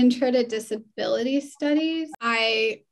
Intro to Disability Studies. I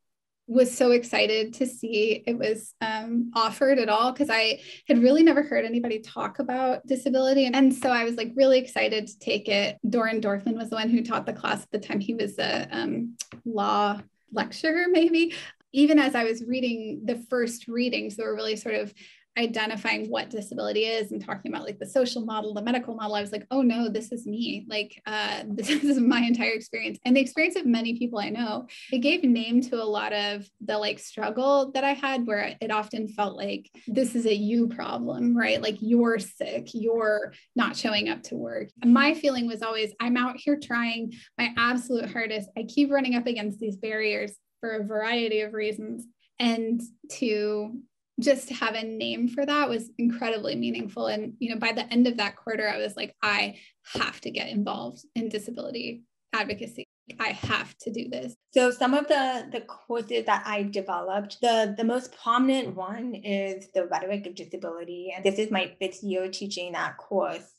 was so excited to see it was um, offered at all because I had really never heard anybody talk about disability. And so I was like really excited to take it. Doron Dorfman was the one who taught the class at the time. He was a um, law lecturer, maybe. Even as I was reading the first readings, they were really sort of identifying what disability is and talking about like the social model, the medical model, I was like, oh no, this is me. Like uh, this is my entire experience and the experience of many people I know. It gave name to a lot of the like struggle that I had where it often felt like this is a you problem, right? Like you're sick, you're not showing up to work. And my feeling was always, I'm out here trying my absolute hardest. I keep running up against these barriers for a variety of reasons and to just to have a name for that was incredibly meaningful. And you know by the end of that quarter i was like i have to get involved in disability advocacy. I have to do this. So some of the the courses that i developed the the most prominent one is the rhetoric of disability. And this is my fifth year teaching that course.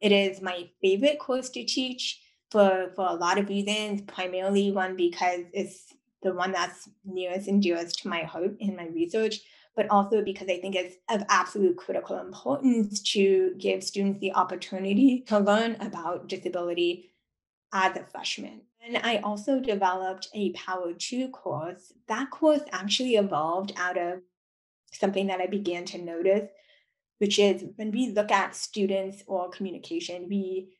It is my favorite course to teach for for a lot of reasons primarily one because it's the one that's nearest and dearest to my heart in my research but also because I think it's of absolute critical importance to give students the opportunity to learn about disability as a freshman. And I also developed a Power 2 course. That course actually evolved out of something that I began to notice, which is when we look at students or communication, we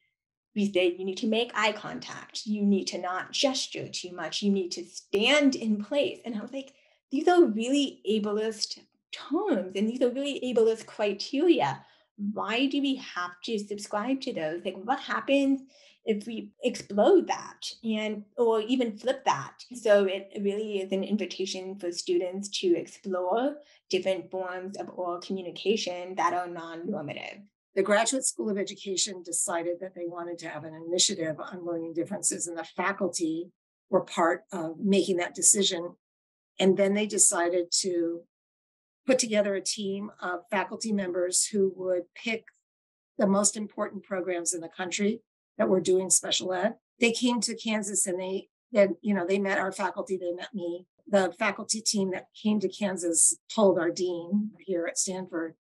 we say you need to make eye contact. You need to not gesture too much. You need to stand in place. And I was like, these are really ableist terms and these are really ableist criteria. Why do we have to subscribe to those? Like what happens if we explode that and or even flip that? So it really is an invitation for students to explore different forms of oral communication that are non-normative. The Graduate School of Education decided that they wanted to have an initiative on learning differences, and the faculty were part of making that decision. And then they decided to put together a team of faculty members who would pick the most important programs in the country that were doing special ed. They came to Kansas and they then, you know, they met our faculty, they met me. The faculty team that came to Kansas told our dean here at Stanford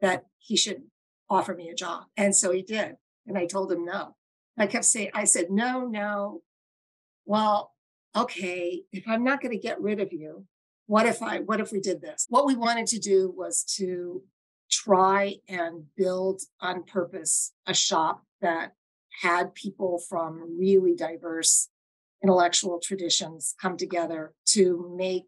that he should offer me a job. And so he did. And I told him no. I kept saying, I said, no, no. Well, okay, if I'm not going to get rid of you, what if I, what if we did this? What we wanted to do was to try and build on purpose a shop that had people from really diverse intellectual traditions come together to make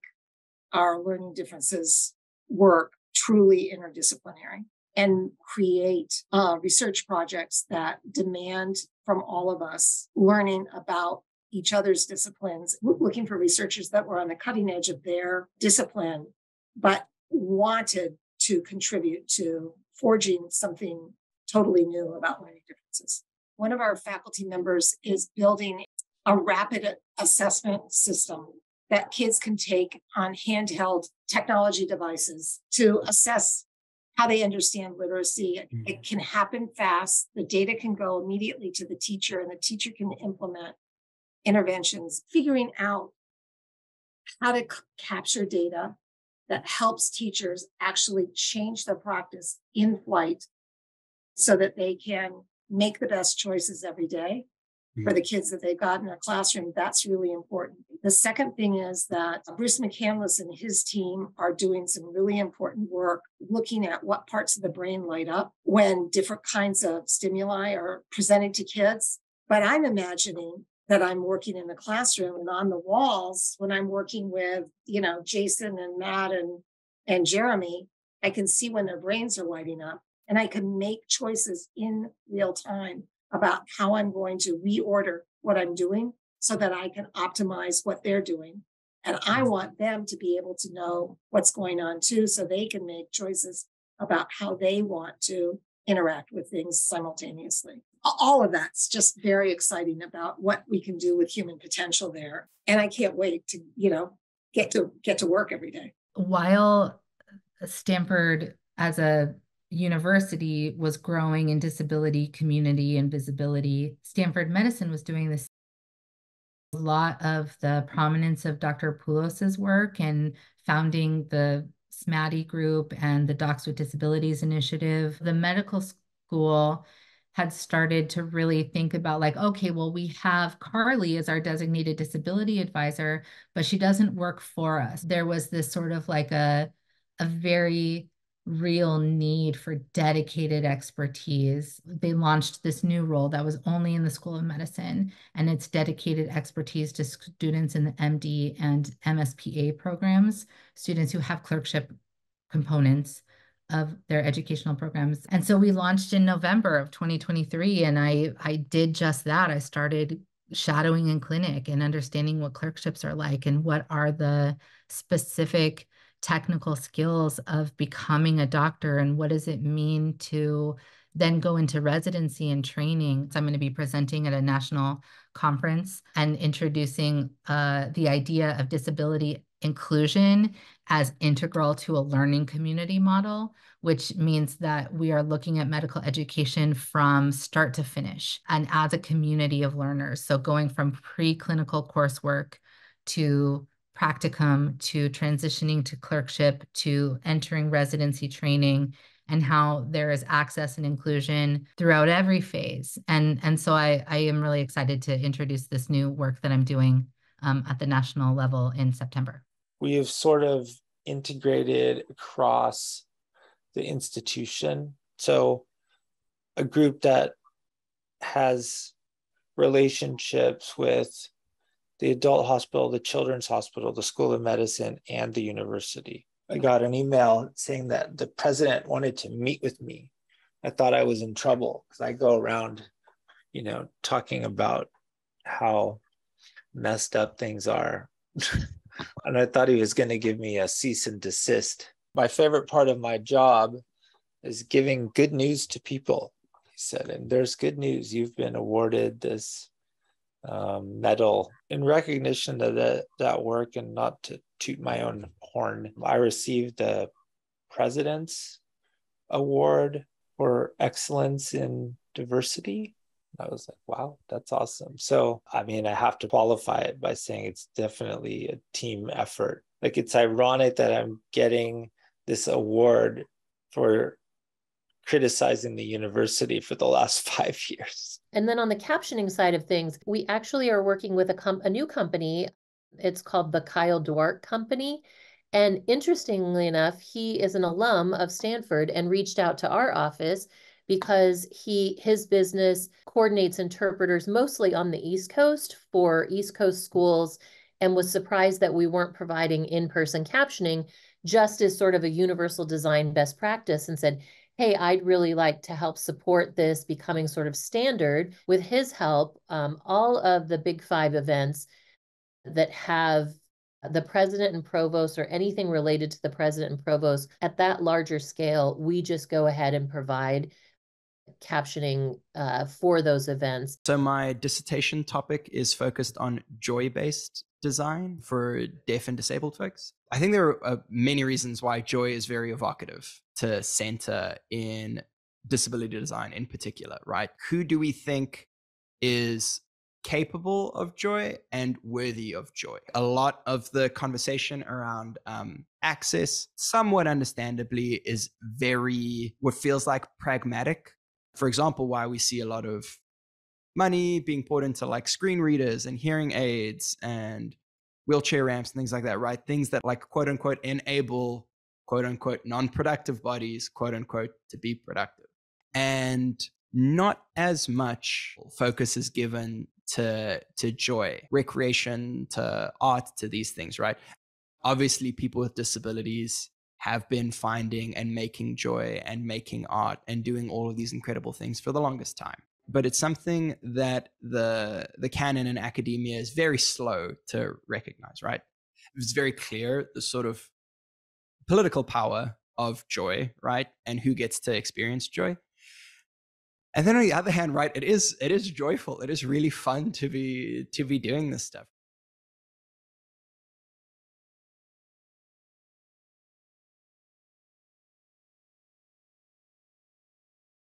our learning differences work truly interdisciplinary and create uh, research projects that demand from all of us learning about each other's disciplines, looking for researchers that were on the cutting edge of their discipline, but wanted to contribute to forging something totally new about learning differences. One of our faculty members is building a rapid assessment system that kids can take on handheld technology devices to assess how they understand literacy. Mm-hmm. It can happen fast. The data can go immediately to the teacher, and the teacher can implement interventions, figuring out how to c- capture data that helps teachers actually change their practice in flight so that they can make the best choices every day for the mm-hmm. kids that they've got in their classroom. That's really important. The second thing is that Bruce McCandliss and his team are doing some really important work looking at what parts of the brain light up when different kinds of stimuli are presented to kids. But I'm imagining that I'm working in the classroom and on the walls when I'm working with, you know, Jason and Matt and and Jeremy, I can see when their brains are lighting up and I can make choices in real time about how I'm going to reorder what I'm doing so that I can optimize what they're doing. And I mm. want them to be able to know what's going on too, so they can make choices about how they want to interact with things simultaneously all of that's just very exciting about what we can do with human potential there and i can't wait to you know get to get to work every day while stanford as a university was growing in disability community and visibility stanford medicine was doing this A lot of the prominence of Dr. Poullos's work and founding the SMADI group and the Docs with Disabilities Initiative. The medical school had started to really think about like okay well we have carly as our designated disability advisor but she doesn't work for us there was this sort of like a a very real need for dedicated expertise. They launched this new role that was only in the School of Medicine, and it's dedicated expertise to students in the MD and MSPA programs, students who have clerkship components of their educational programs. And so we launched in November of 2023 and I I did just that. I started shadowing in clinic and understanding what clerkships are like and what are the specific technical skills of becoming a doctor and what does it mean to then go into residency and training. So I'm going to be presenting at a national conference and introducing uh, the idea of disability inclusion as integral to a learning community model, which means that we are looking at medical education from start to finish and as a community of learners. So going from preclinical coursework to practicum to transitioning to clerkship to entering residency training and how there is access and inclusion throughout every phase. And, and so I, I am really excited to introduce this new work that I'm doing um, at the national level in September. We have sort of integrated across the institution. So a group that has relationships with the adult hospital, the children's hospital, the School of Medicine, and the university. I got an email saying that the president wanted to meet with me. I thought I was in trouble because I go around, you know, talking about how messed up things are. and I thought he was going to give me a cease and desist. My favorite part of my job is giving good news to people. He said, and there's good news. You've been awarded this um, medal in recognition of that, that work and not to toot my own horn. I received the President's Award for Excellence in Diversity. I was like, wow, that's awesome. So, I mean, I have to qualify it by saying it's definitely a team effort. Like, it's ironic that I'm getting this award for criticizing the university for the last five years. And then on the captioning side of things, we actually are working with a, com- a new company. It's called the Kyle Dwart Company. And interestingly enough, he is an alum of Stanford and reached out to our office because he his business coordinates interpreters mostly on the East Coast for East Coast schools and was surprised that we weren't providing in-person captioning just as sort of a universal design best practice and said, hey, I'd really like to help support this becoming sort of standard. With his help, um, all of the big five events that have the president and provost or anything related to the president and provost at that larger scale, we just go ahead and provide captioning uh, for those events. So, my dissertation topic is focused on joy based design for deaf and disabled folks. I think there are uh, many reasons why joy is very evocative to center in disability design in particular, right? Who do we think is capable of joy and worthy of joy? A lot of the conversation around um, access, somewhat understandably, is very what feels like pragmatic. For example, why we see a lot of money being poured into like screen readers and hearing aids and wheelchair ramps and things like that, right? Things that like quote unquote enable quote unquote non productive bodies, quote unquote, to be productive. And not as much focus is given to to joy, recreation, to art, to these things, right? Obviously, people with disabilities have been finding and making joy and making art and doing all of these incredible things for the longest time. But it's something that the the canon in academia is very slow to recognize right? It's very clear the sort of political power of joy right? And who gets to experience joy. And then on the other hand right it is it is joyful. It is really fun to be to be doing this stuff